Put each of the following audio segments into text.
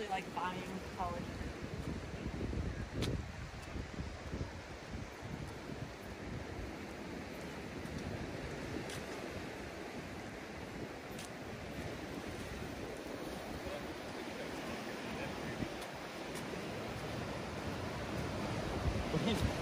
like buying college. So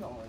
Rồi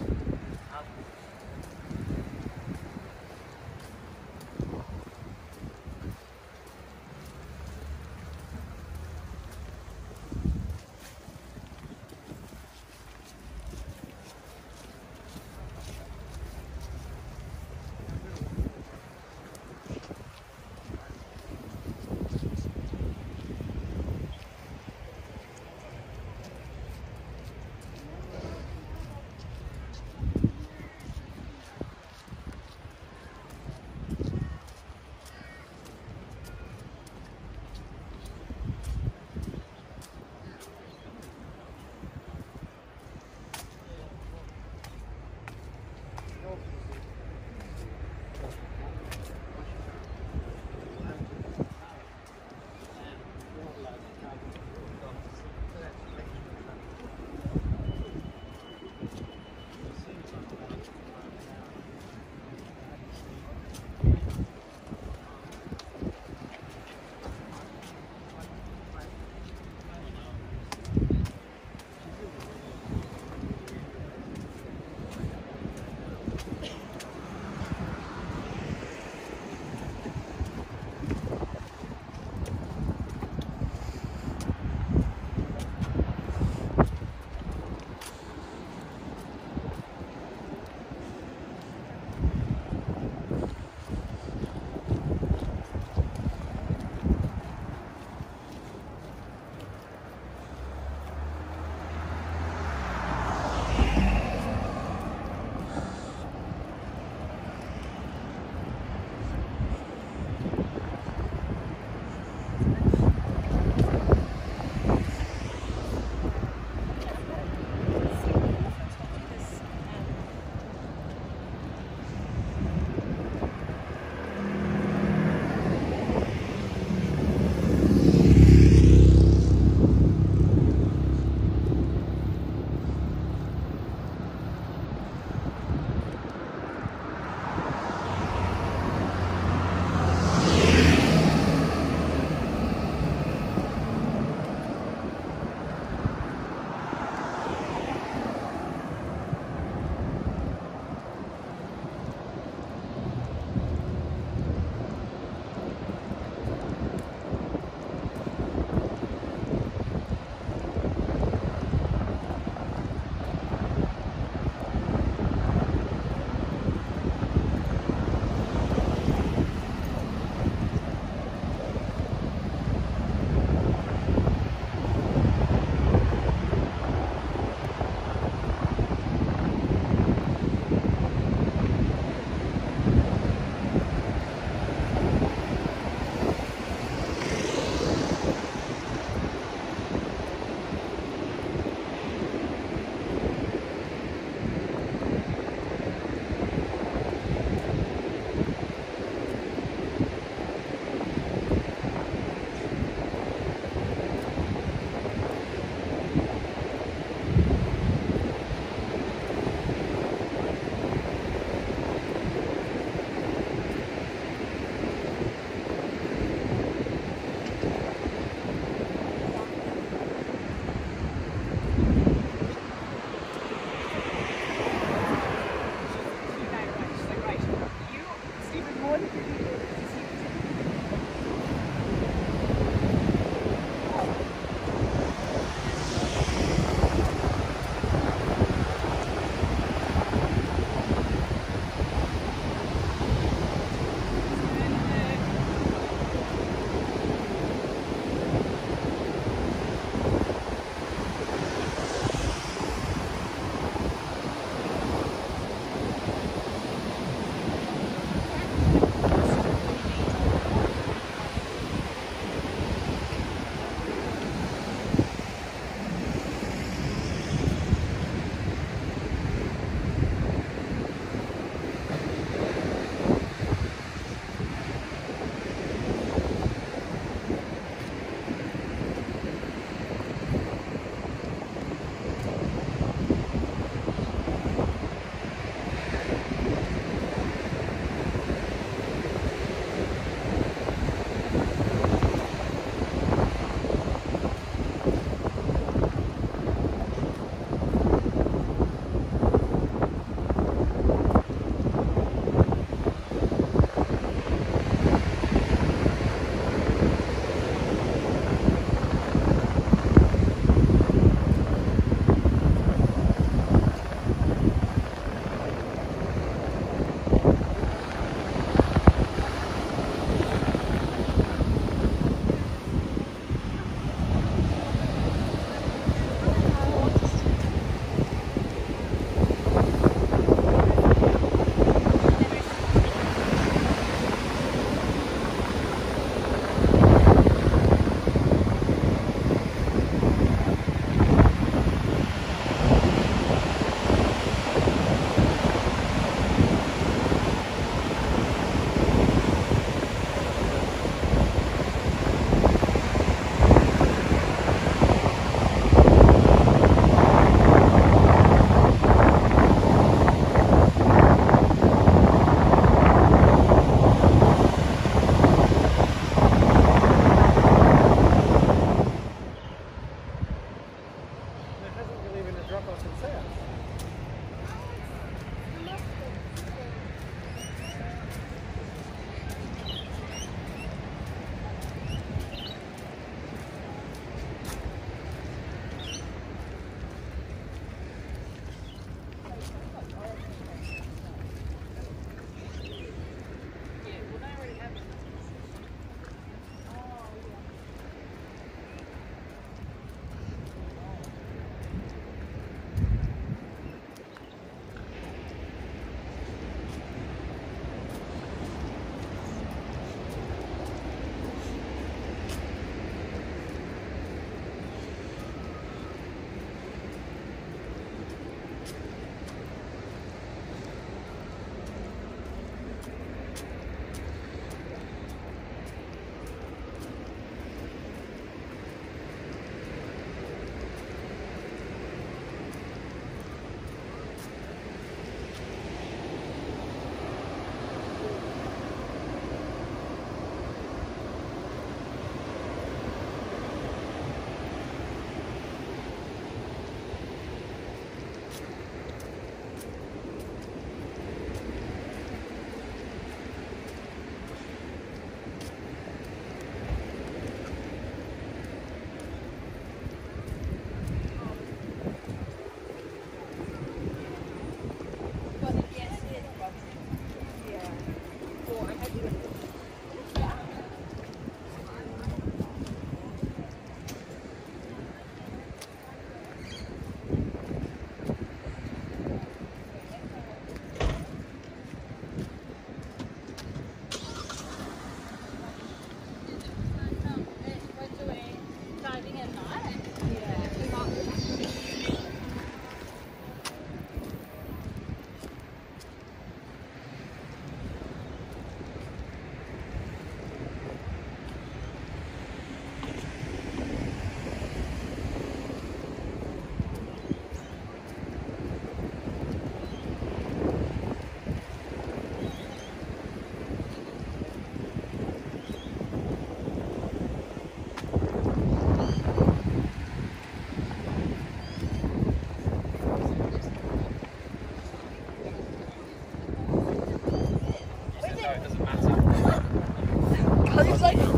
He's like,